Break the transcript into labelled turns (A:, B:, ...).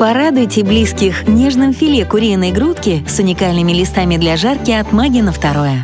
A: Порадуйте близких нежным филе куриной грудки с уникальными листами для жарки от Маги на второе.